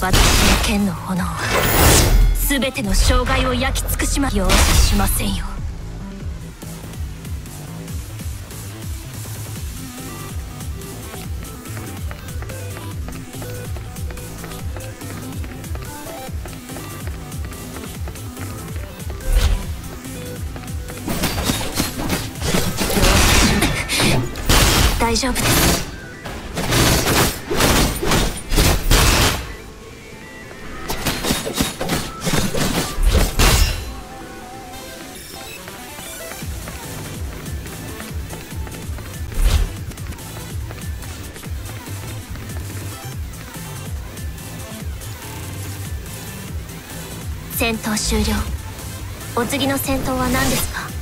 私の剣の炎は全ての障害を焼き尽くしま容赦しませんよ。大丈夫です。戦闘終了。お次の戦闘は何ですか？